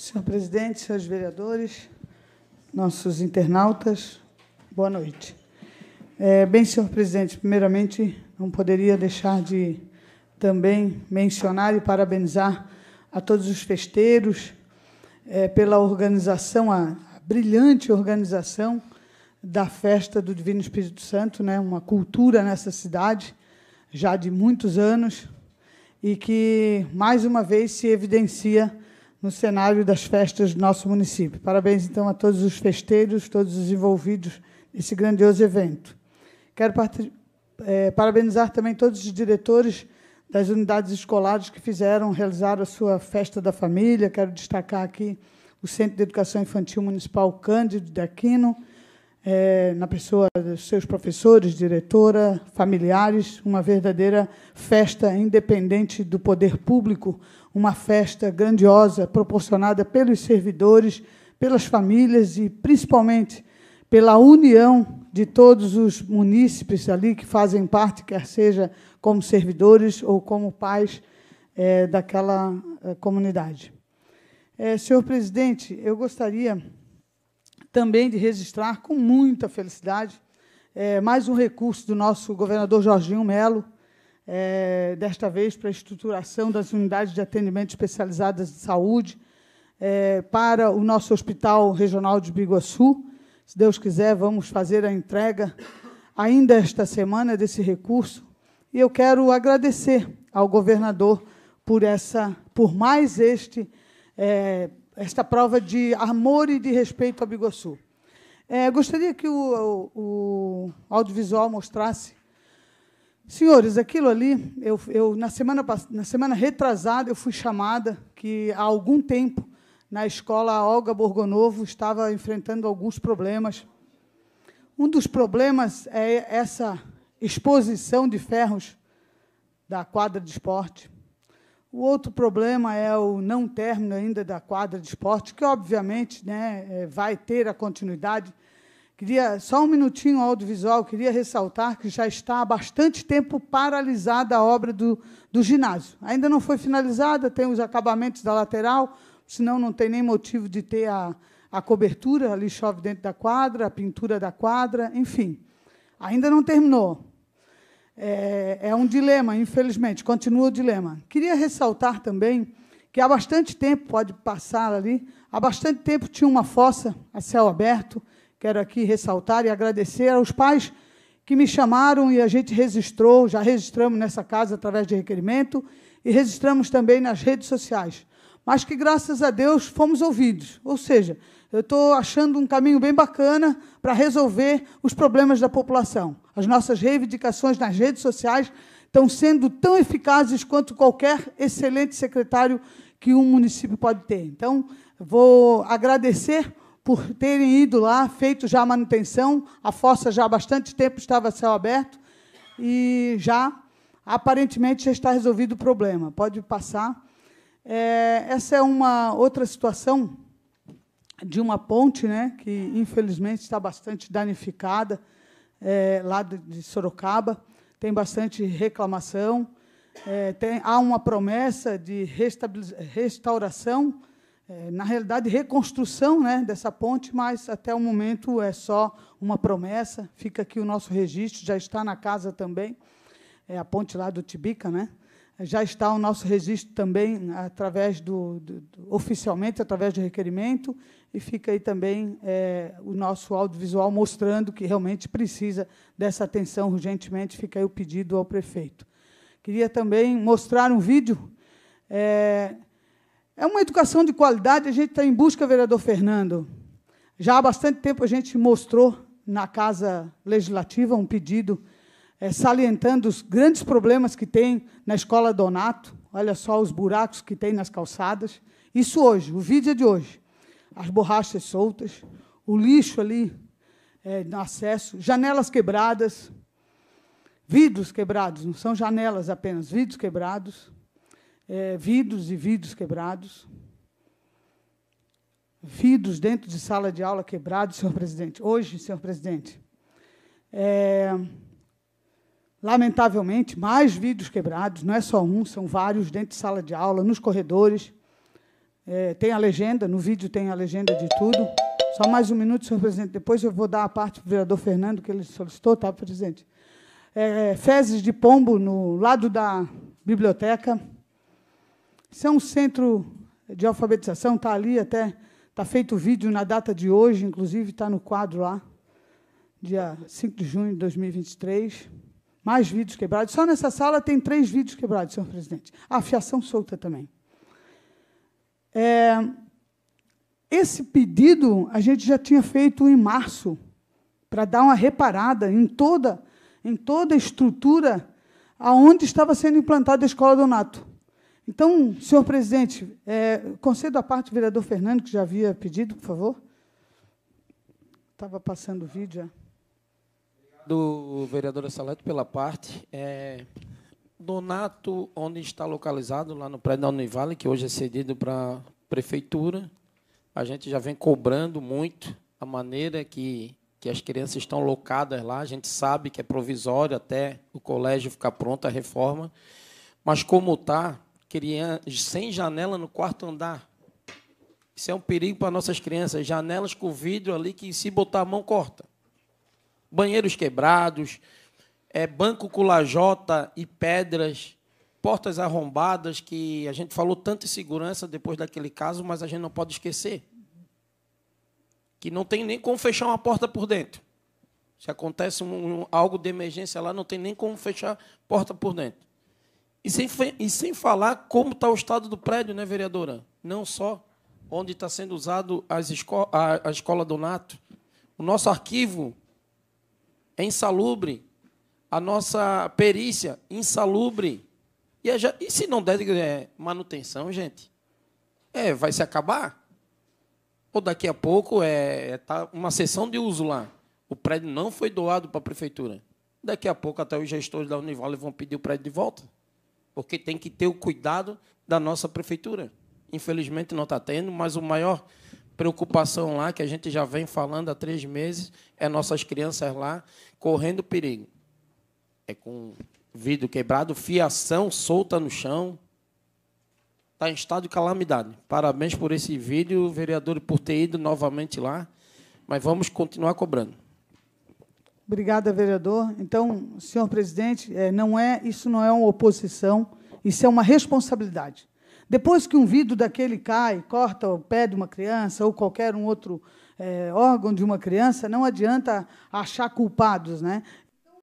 Senhor presidente, senhores vereadores, nossos internautas, boa noite. É, bem, senhor presidente, primeiramente, não poderia deixar de também mencionar e parabenizar a todos os festeiros é, pela organização, a, a, brilhante organização da festa do Divino Espírito Santo, né, uma cultura nessa cidade já de muitos anos e que mais uma vez se evidencia no cenário das festas do nosso município. Parabéns então a todos os festeiros, todos os envolvidos nesse grandioso evento. Quero é, parabenizar também todos os diretores das unidades escolares que fizeram, realizaram a sua festa da família. Quero destacar aqui o Centro de Educação Infantil Municipal Cândido de Aquino, é, na pessoa dos seus professores, diretora, familiares, uma verdadeira festa independente do poder público, uma festa grandiosa proporcionada pelos servidores, pelas famílias e principalmente pela união de todos os munícipes ali que fazem parte, quer seja como servidores ou como pais é, daquela é, comunidade. É, senhor presidente, eu gostaria também de registrar com muita felicidade é, mais um recurso do nosso governador Jorginho Melo, é, desta vez para a estruturação das unidades de atendimento especializadas de saúde é, para o nosso Hospital Regional de Biguaçu. Se Deus quiser, vamos fazer a entrega ainda esta semana desse recurso. E eu quero agradecer ao governador por essa, por mais este, é, esta prova de amor e de respeito a Biguaçu. É, gostaria que o, o, o audiovisual mostrasse Senhores, aquilo ali, eu, eu, na, semana, na semana retrasada, eu fui chamada que há algum tempo, na escola Olga Borgonovo, estava enfrentando alguns problemas. Um dos problemas é essa exposição de ferros da quadra de esporte. O outro problema é o não término ainda da quadra de esporte, que, obviamente, né, é, vai ter a continuidade, Queria, só um minutinho audiovisual, queria ressaltar que já está há bastante tempo paralisada a obra do, do ginásio. Ainda não foi finalizada, tem os acabamentos da lateral, senão não tem nem motivo de ter a, a cobertura, ali chove dentro da quadra, a pintura da quadra, enfim. Ainda não terminou. É, é um dilema, infelizmente, continua o dilema. Queria ressaltar também que há bastante tempo, pode passar ali, há bastante tempo tinha uma fossa a céu aberto, Quero aqui ressaltar e agradecer aos pais que me chamaram e a gente registrou, já registramos nessa casa através de requerimento e registramos também nas redes sociais. Mas que, graças a Deus, fomos ouvidos. Ou seja, eu estou achando um caminho bem bacana para resolver os problemas da população. As nossas reivindicações nas redes sociais estão sendo tão eficazes quanto qualquer excelente secretário que um município pode ter. Então, vou agradecer por terem ido lá, feito já a manutenção, a fossa já há bastante tempo estava a céu aberto e já, aparentemente, já está resolvido o problema. Pode passar. É, essa é uma outra situação de uma ponte, né, que infelizmente está bastante danificada, é, lá de Sorocaba. Tem bastante reclamação. É, tem, há uma promessa de restauração é, na realidade, reconstrução né, dessa ponte, mas até o momento é só uma promessa. Fica aqui o nosso registro, já está na casa também, é a ponte lá do Tibica, né? Já está o nosso registro também através do, do, do oficialmente através do requerimento e fica aí também é, o nosso audiovisual mostrando que realmente precisa dessa atenção urgentemente. Fica aí o pedido ao prefeito. Queria também mostrar um vídeo é, é uma educação de qualidade, a gente está em busca, vereador Fernando. Já há bastante tempo a gente mostrou na Casa Legislativa um pedido é, salientando os grandes problemas que tem na escola Donato. Olha só os buracos que tem nas calçadas. Isso hoje, o vídeo é de hoje. As borrachas soltas, o lixo ali é, no acesso, janelas quebradas, vidros quebrados, não são janelas apenas, vidros quebrados é, vidros e vidros quebrados, vidros dentro de sala de aula quebrados, senhor presidente. Hoje, senhor presidente, é, lamentavelmente, mais vidros quebrados, não é só um, são vários dentro de sala de aula, nos corredores. É, tem a legenda, no vídeo tem a legenda de tudo. Só mais um minuto, senhor presidente. Depois eu vou dar a parte para o vereador Fernando, que ele solicitou, tá, presidente? É, fezes de pombo no lado da biblioteca. Isso é um centro de alfabetização, está ali até, está feito o vídeo na data de hoje, inclusive está no quadro lá, dia 5 de junho de 2023. Mais vídeos quebrados. Só nessa sala tem três vídeos quebrados, senhor presidente. A fiação solta também. É, esse pedido a gente já tinha feito em março, para dar uma reparada em toda, em toda a estrutura aonde estava sendo implantada a escola Donato. Então, senhor presidente, é, concedo a parte do vereador Fernando, que já havia pedido, por favor. Estava passando o vídeo. Já do vereador Saleto pela parte. É, Donato, onde está localizado, lá no prédio da Univale, que hoje é cedido para a prefeitura, a gente já vem cobrando muito a maneira que, que as crianças estão locadas lá. A gente sabe que é provisório até o colégio ficar pronto, a reforma. Mas como está, sem janela no quarto andar. Isso é um perigo para nossas crianças. Janelas com vidro ali que, se botar a mão, corta banheiros quebrados, é, banco com lajota e pedras, portas arrombadas, que a gente falou tanto em segurança depois daquele caso, mas a gente não pode esquecer que não tem nem como fechar uma porta por dentro. Se acontece um, algo de emergência lá, não tem nem como fechar porta por dentro. E sem, e sem falar como está o estado do prédio, né, vereadora? Não só onde está sendo usado as esco a, a escola do Nato. O nosso arquivo é insalubre. A nossa perícia, insalubre. E, é e se não der é, manutenção, gente? É, vai se acabar? Ou daqui a pouco é, é tá uma sessão de uso lá. O prédio não foi doado para a prefeitura. Daqui a pouco até os gestores da Univale vão pedir o prédio de volta. Porque tem que ter o cuidado da nossa prefeitura. Infelizmente não está tendo, mas o maior preocupação lá, que a gente já vem falando há três meses, é nossas crianças lá correndo perigo. É com vidro quebrado, fiação solta no chão. Está em estado de calamidade. Parabéns por esse vídeo, vereador, por ter ido novamente lá. Mas vamos continuar cobrando. Obrigada, vereador. Então, senhor presidente, é, não é, isso não é uma oposição, isso é uma responsabilidade. Depois que um vidro daquele cai, corta o pé de uma criança ou qualquer um outro é, órgão de uma criança, não adianta achar culpados. Né?